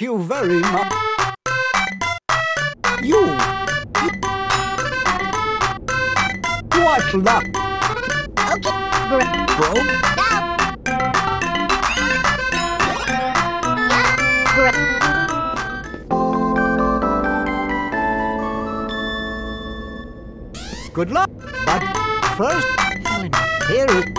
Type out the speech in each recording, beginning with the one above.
You very much. You. Watch luck. Okay, bro. Bro? Yeah. Bro. Good luck, but first, here is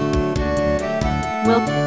It's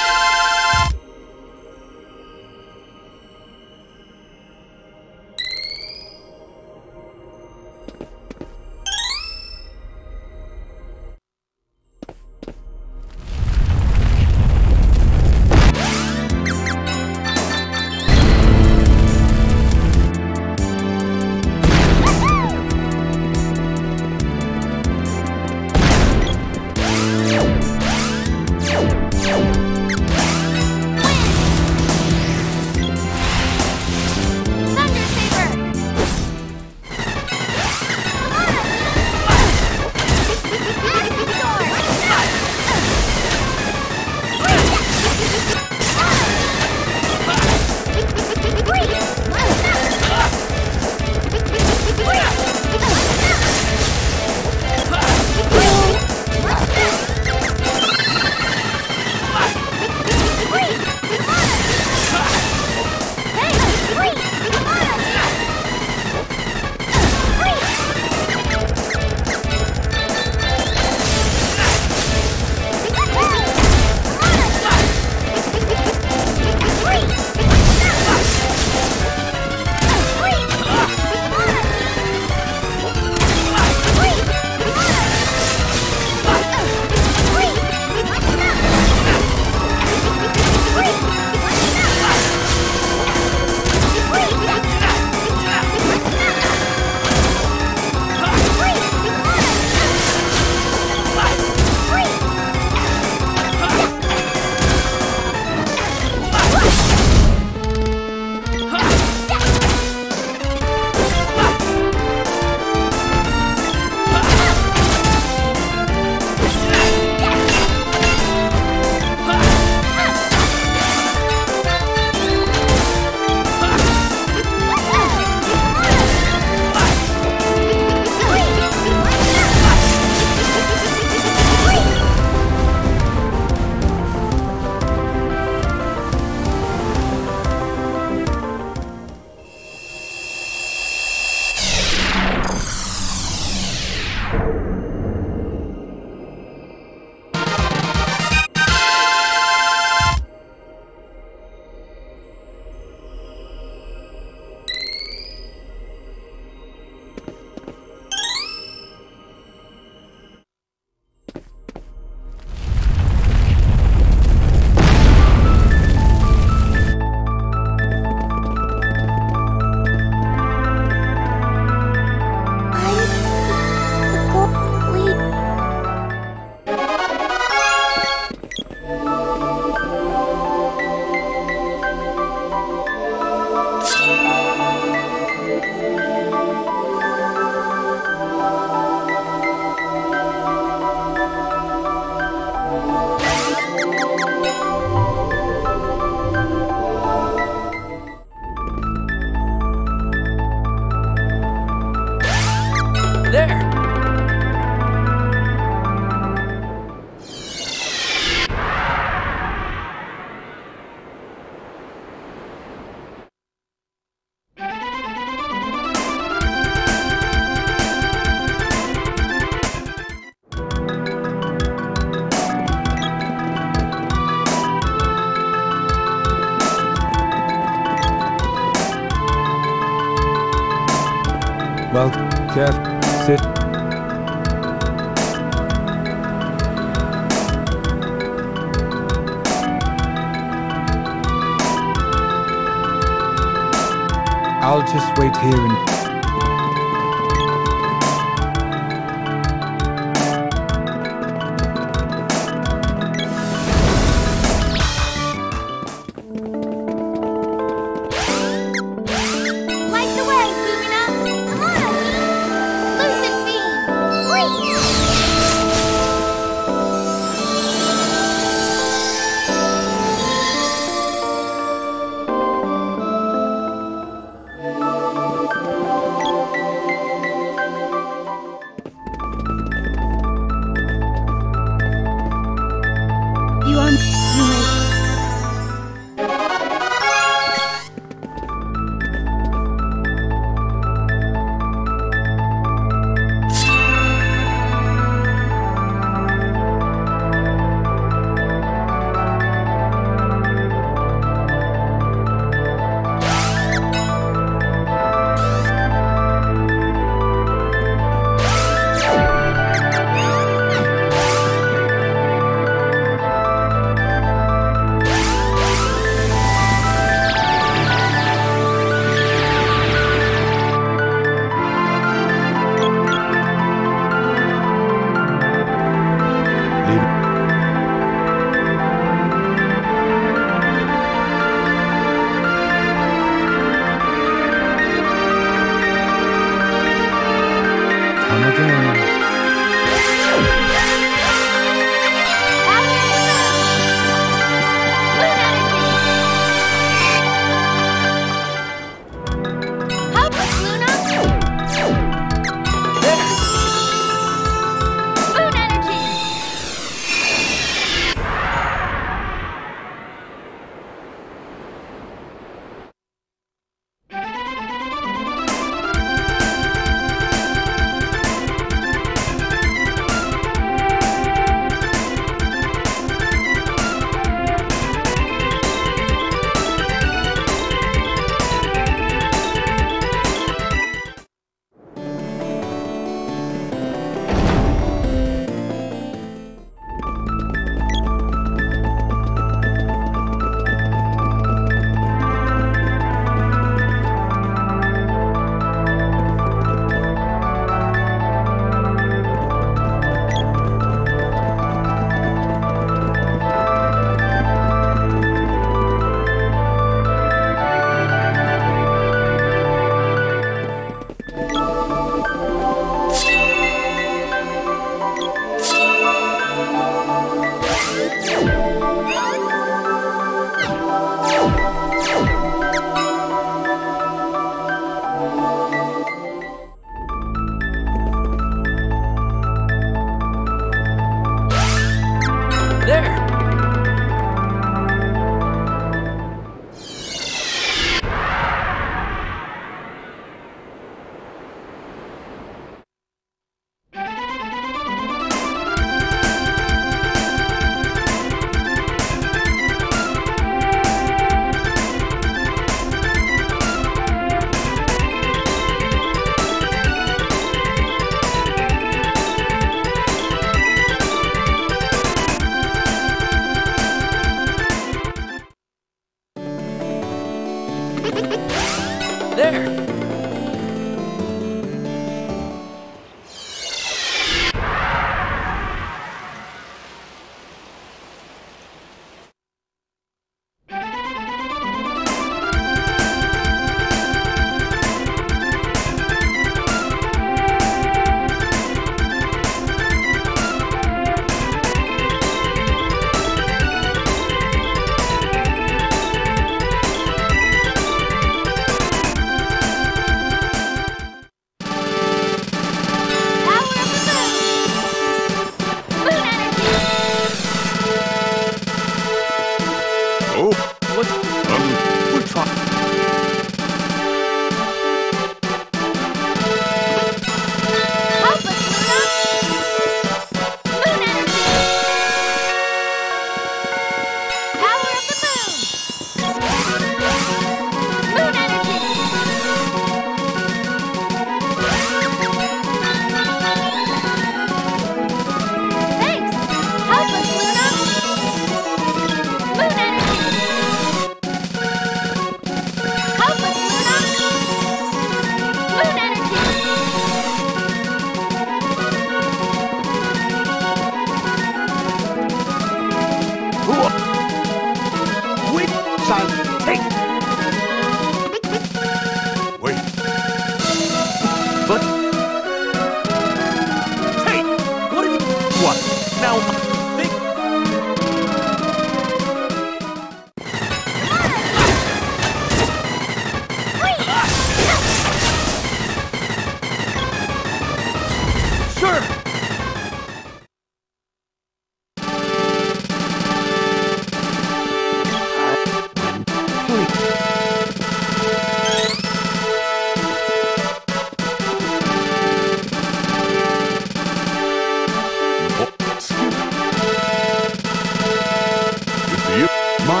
You,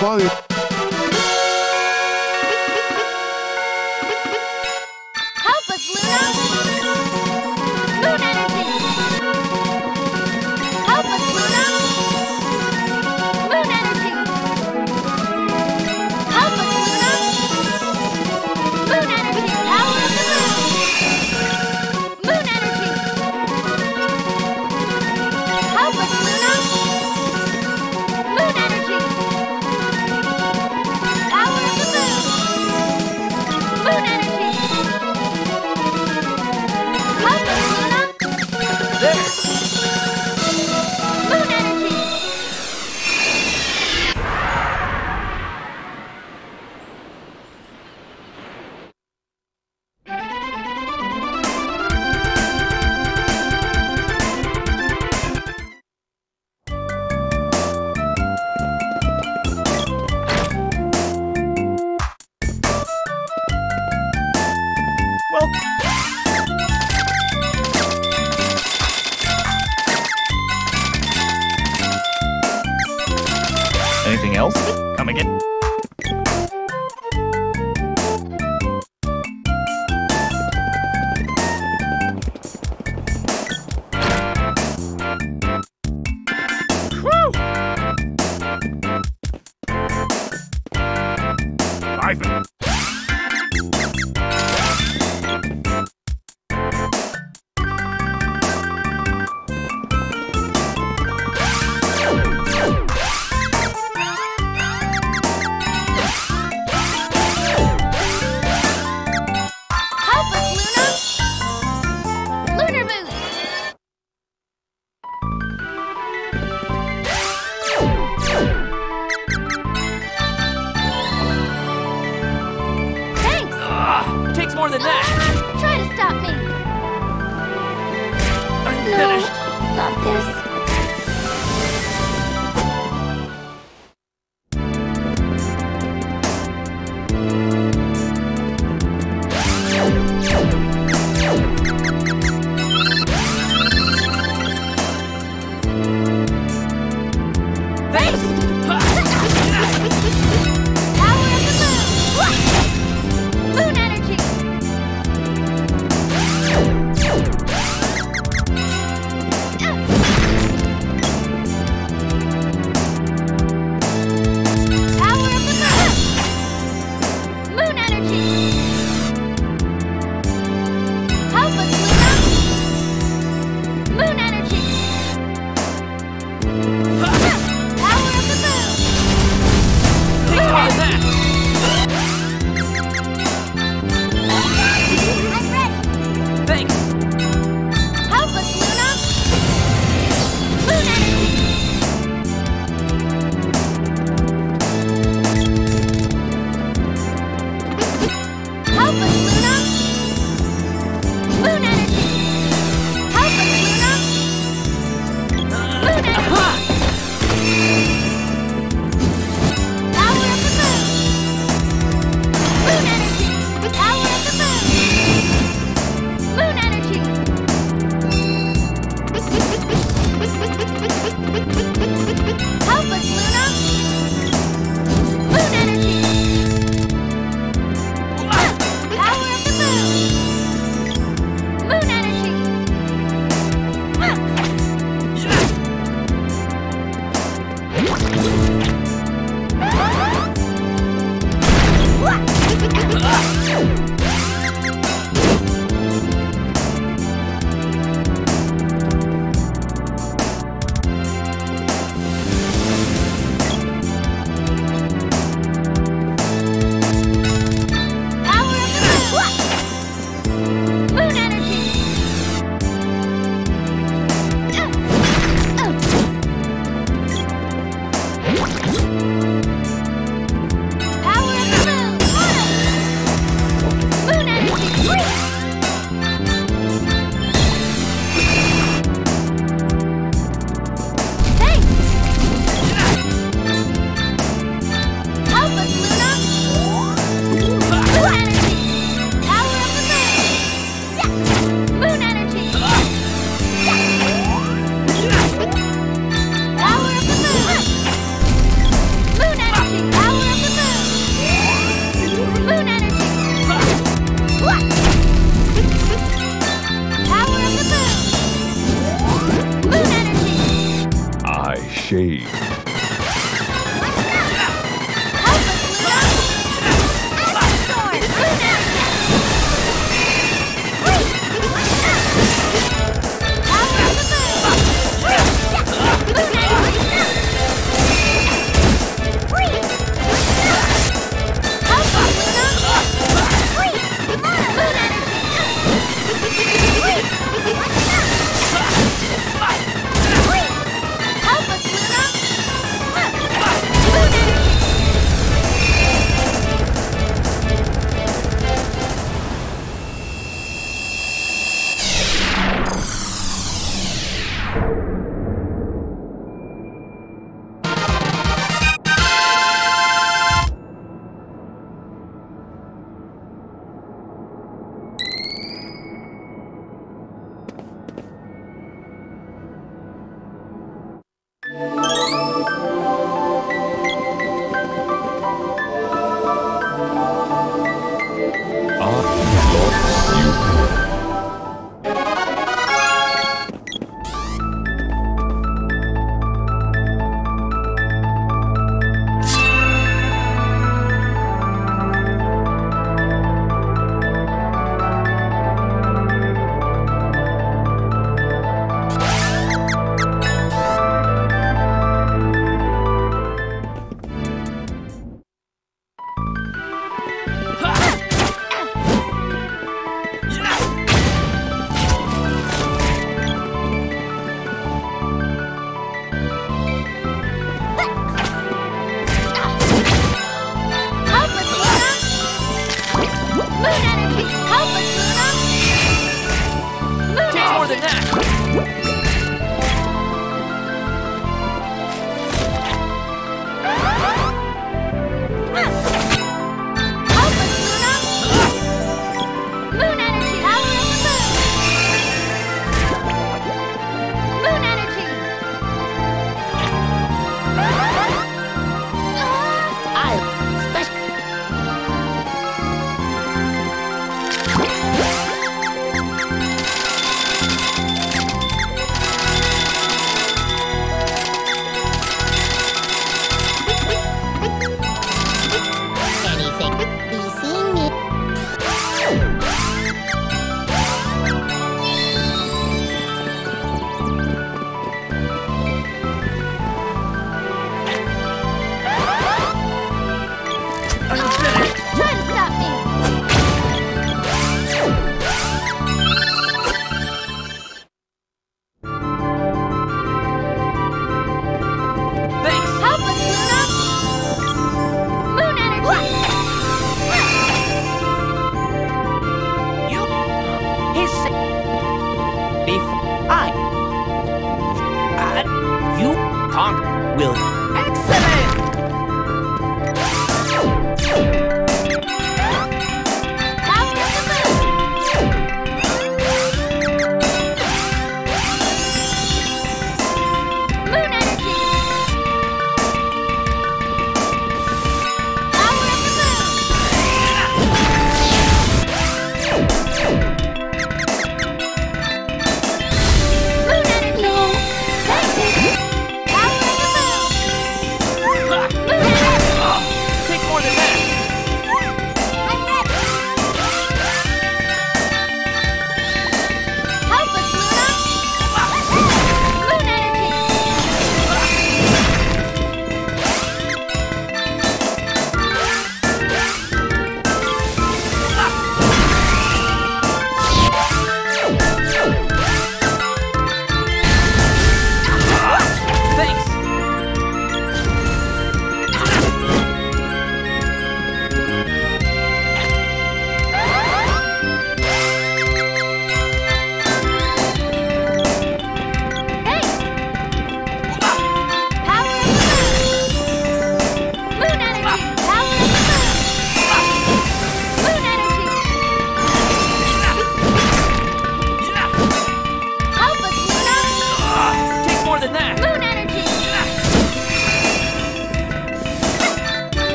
mine,